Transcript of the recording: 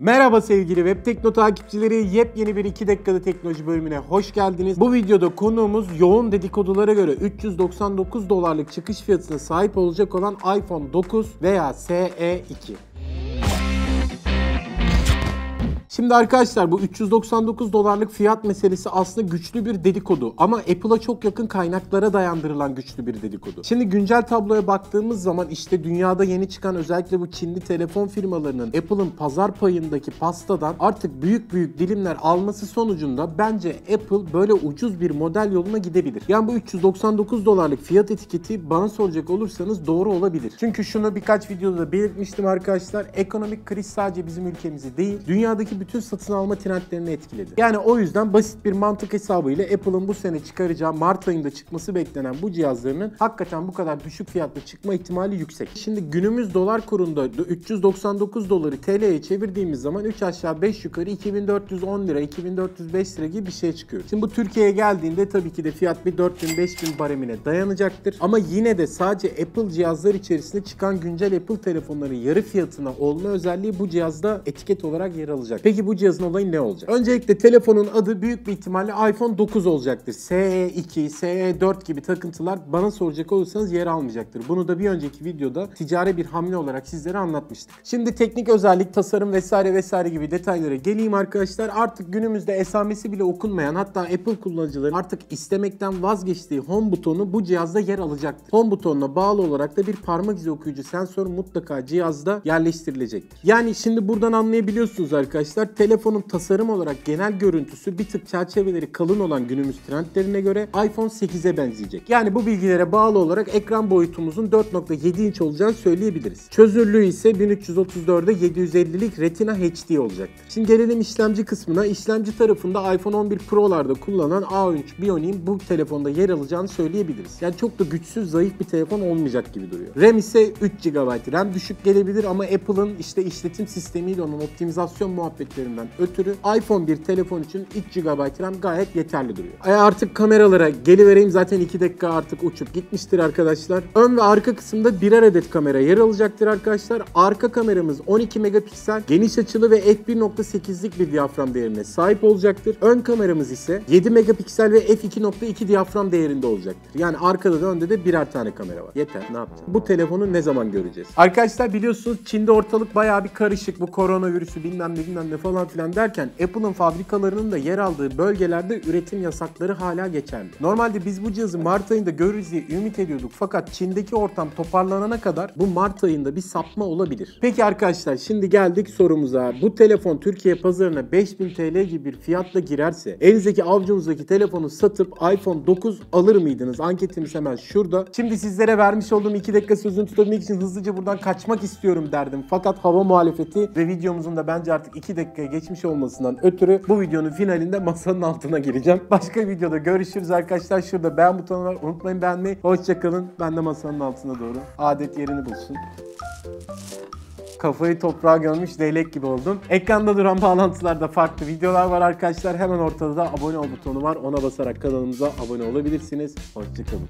Merhaba sevgili Web Tekno takipçileri. Yepyeni bir 2 dakikada teknoloji bölümüne hoş geldiniz. Bu videoda konuğumuz yoğun dedikodulara göre 399 dolarlık çıkış fiyatına sahip olacak olan iPhone 9 veya SE2. Şimdi arkadaşlar bu 399 dolarlık fiyat meselesi aslında güçlü bir dedikodu ama Apple'a çok yakın kaynaklara dayandırılan güçlü bir dedikodu. Şimdi güncel tabloya baktığımız zaman işte dünyada yeni çıkan özellikle bu Çinli telefon firmalarının Apple'ın pazar payındaki pastadan artık büyük büyük dilimler alması sonucunda bence Apple böyle ucuz bir model yoluna gidebilir. Yani bu 399 dolarlık fiyat etiketi bana soracak olursanız doğru olabilir. Çünkü şunu birkaç videoda da belirtmiştim arkadaşlar. Ekonomik kriz sadece bizim ülkemizi değil, dünyadaki bütün satın alma trendlerini etkiledi. Yani o yüzden basit bir mantık hesabıyla Apple'ın bu sene çıkaracağı Mart ayında çıkması beklenen bu cihazlarının hakikaten bu kadar düşük fiyatla çıkma ihtimali yüksek. Şimdi günümüz dolar kurunda 399 doları TL'ye çevirdiğimiz zaman 3 aşağı 5 yukarı 2410 lira, 2405 lira gibi bir şey çıkıyor. Şimdi bu Türkiye'ye geldiğinde tabii ki de fiyat bir 4000-5000 baremine dayanacaktır. Ama yine de sadece Apple cihazlar içerisinde çıkan güncel Apple telefonların yarı fiyatına olma özelliği bu cihazda etiket olarak yer alacak. Peki bu cihazın olayı ne olacak? Öncelikle telefonun adı büyük bir ihtimalle iPhone 9 olacaktır. SE2, SE4 gibi takıntılar bana soracak olursanız yer almayacaktır. Bunu da bir önceki videoda ticari bir hamle olarak sizlere anlatmıştım. Şimdi teknik özellik, tasarım vesaire vesaire gibi detaylara geleyim arkadaşlar. Artık günümüzde esamesi bile okunmayan hatta Apple kullanıcıları artık istemekten vazgeçtiği home butonu bu cihazda yer alacaktır. Home butonuna bağlı olarak da bir parmak izi okuyucu sensör mutlaka cihazda yerleştirilecektir. Yani şimdi buradan anlayabiliyorsunuz arkadaşlar telefonun tasarım olarak genel görüntüsü bir tık çerçeveleri kalın olan günümüz trendlerine göre iPhone 8'e benzeyecek. Yani bu bilgilere bağlı olarak ekran boyutumuzun 4.7 inç olacağını söyleyebiliriz. Çözünürlüğü ise 1334'e 750'lik Retina HD olacaktır. Şimdi gelelim işlemci kısmına. İşlemci tarafında iPhone 11 Pro'larda kullanılan A13 Bionic bu telefonda yer alacağını söyleyebiliriz. Yani çok da güçsüz, zayıf bir telefon olmayacak gibi duruyor. RAM ise 3 GB RAM düşük gelebilir ama Apple'ın işte işletim sistemiyle olan optimizasyon muhabbetlerinden ötürü iPhone bir telefon için 3 GB RAM gayet yeterli duruyor. E artık kameralara gelivereyim zaten 2 dakika artık uçup gitmiştir arkadaşlar. Ön ve arka kısımda birer adet kamera yer alacaktır arkadaşlar. Arka kameramız 12 megapiksel, geniş açılı ve f1.8'lik bir diyafram değerine sahip olacaktır. Ön kameramız ise 7 megapiksel ve f2.2 diyafram değerinde olacaktır. Yani arkada da önde de birer tane kamera var. Yeter ne yapacağız? Bu telefonu ne zaman göreceğiz? Arkadaşlar biliyorsunuz Çin'de ortalık bayağı bir karışık. Bu koronavirüsü bilmem ne bilmem ne falan filan derken Apple'ın fabrikalarının da yer aldığı bölgelerde üretim yasakları hala geçerli. Normalde biz bu cihazı Mart ayında görürüz diye ümit ediyorduk fakat Çin'deki ortam toparlanana kadar bu Mart ayında bir sapma olabilir. Peki arkadaşlar şimdi geldik sorumuza. Bu telefon Türkiye pazarına 5000 TL gibi bir fiyatla girerse elinizdeki avucunuzdaki telefonu satıp iPhone 9 alır mıydınız? Anketimiz hemen şurada. Şimdi sizlere vermiş olduğum 2 dakika sözünü tutabilmek için hızlıca buradan kaçmak istiyorum derdim. Fakat hava muhalefeti ve videomuzun da bence artık 2 dakika geçmiş olmasından ötürü bu videonun finalinde masanın altına gireceğim. Başka videoda görüşürüz arkadaşlar. Şurada beğen butonu var. Unutmayın beğenmeyi. Hoşçakalın. Ben de masanın altına doğru. Adet yerini bulsun. Kafayı toprağa gömmüş leylek gibi oldum. Ekranda duran bağlantılarda farklı videolar var arkadaşlar. Hemen ortada da abone ol butonu var. Ona basarak kanalımıza abone olabilirsiniz. Hoşçakalın.